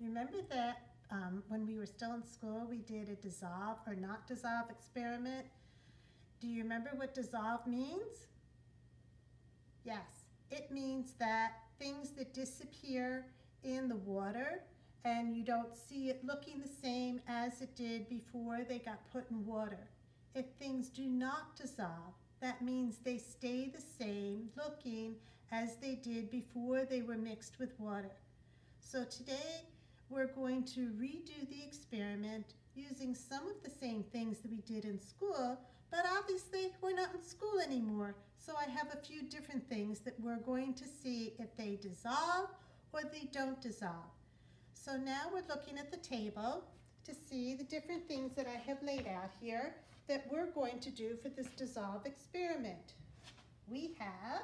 Remember that um, when we were still in school, we did a dissolve or not dissolve experiment? Do you remember what dissolve means? Yes, it means that things that disappear in the water and you don't see it looking the same as it did before they got put in water. If things do not dissolve, that means they stay the same looking as they did before they were mixed with water. So today we're going to redo the experiment using some of the same things that we did in school, but obviously we're not in school anymore. So I have a few different things that we're going to see if they dissolve or they don't dissolve. So now we're looking at the table to see the different things that I have laid out here that we're going to do for this dissolve experiment. We have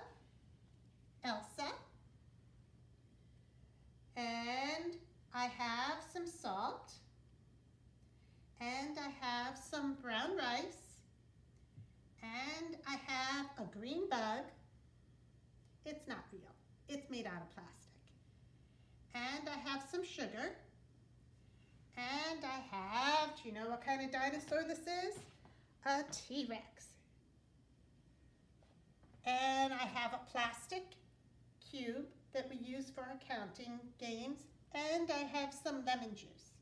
Elsa, and I have some salt, and I have some brown rice, and I have a green bug. It's not real. It's made out of plastic. And I have some sugar. And I have, do you know what kind of dinosaur this is? A T-Rex. And I have a plastic cube that we use for our counting games. And I have some lemon juice.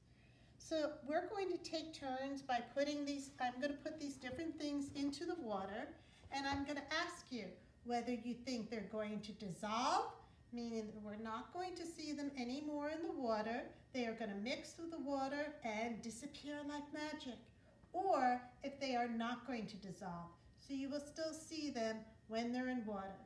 So we're going to take turns by putting these, I'm going to put these different things into the water and I'm going to ask you whether you think they're going to dissolve meaning that we're not going to see them anymore in the water. They are going to mix with the water and disappear like magic. Or if they are not going to dissolve. So you will still see them when they're in water.